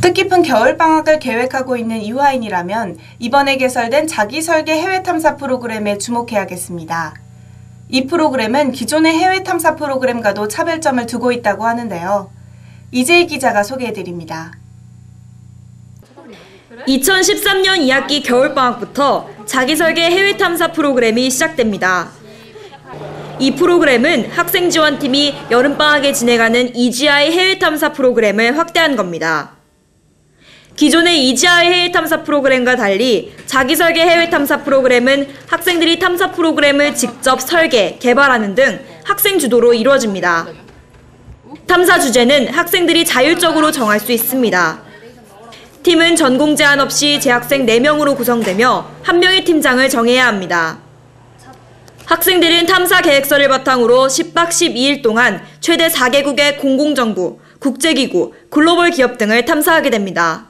뜻깊은 겨울 방학을 계획하고 있는 이화인이라면 이번에 개설된 자기 설계 해외 탐사 프로그램에 주목해야겠습니다. 이 프로그램은 기존의 해외 탐사 프로그램과도 차별점을 두고 있다고 하는데요. 이재희 기자가 소개해드립니다. 2013년 2학기 겨울방학부터 자기설계 해외 탐사 프로그램이 시작됩니다. 이 프로그램은 학생 지원팀이 여름방학에 진행하는 EGI 해외 탐사 프로그램을 확대한 겁니다. 기존의 EGI 해외 탐사 프로그램과 달리 자기 설계 해외 탐사 프로그램은 학생들이 탐사 프로그램을 직접 설계, 개발하는 등 학생 주도로 이루어집니다. 탐사 주제는 학생들이 자율적으로 정할 수 있습니다. 팀은 전공 제한 없이 재학생 4명으로 구성되며 한 명의 팀장을 정해야 합니다. 학생들은 탐사 계획서를 바탕으로 10박 12일 동안 최대 4개국의 공공정부, 국제기구, 글로벌 기업 등을 탐사하게 됩니다.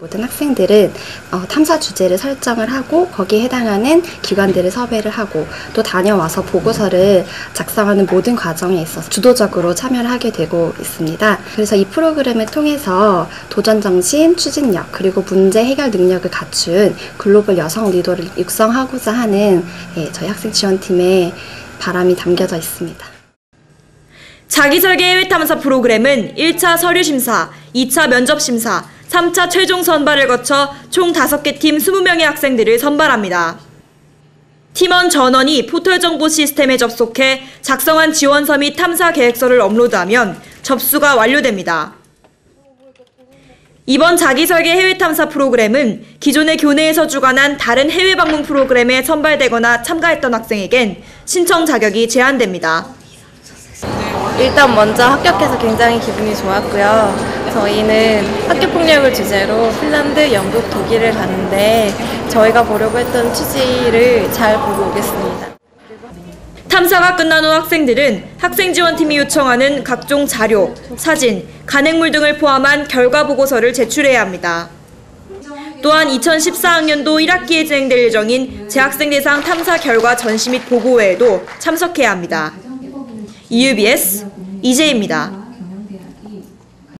모든 학생들은 어, 탐사 주제를 설정을 하고 거기에 해당하는 기관들을 섭외를 하고 또 다녀와서 보고서를 작성하는 모든 과정에 있어서 주도적으로 참여를 하게 되고 있습니다. 그래서 이 프로그램을 통해서 도전 정신, 추진력 그리고 문제 해결 능력을 갖춘 글로벌 여성 리더를 육성하고자 하는 예, 저희 학생 지원팀의 바람이 담겨져 있습니다. 자기설계 해외 탐사 프로그램은 1차 서류 심사, 2차 면접 심사, 3차 최종 선발을 거쳐 총 5개 팀 20명의 학생들을 선발합니다. 팀원 전원이 포털 정보 시스템에 접속해 작성한 지원서 및 탐사 계획서를 업로드하면 접수가 완료됩니다. 이번 자기설계 해외 탐사 프로그램은 기존의 교내에서 주관한 다른 해외 방문 프로그램에 선발되거나 참가했던 학생에겐 신청 자격이 제한됩니다. 일단 먼저 합격해서 굉장히 기분이 좋았고요. 저희는 학교 폭력을 주제로 핀란드, 영국, 독일을 가는데 저희가 보려고 했던 취지를 잘 보고 오겠습니다. 탐사가 끝난 후 학생들은 학생지원팀이 요청하는 각종 자료, 사진, 간행물 등을 포함한 결과 보고서를 제출해야 합니다. 또한 2014학년도 1학기에 진행될 예정인 재학생 대상 탐사 결과 전시 및 보고회에도 참석해야 합니다. EUBS 이재입니다.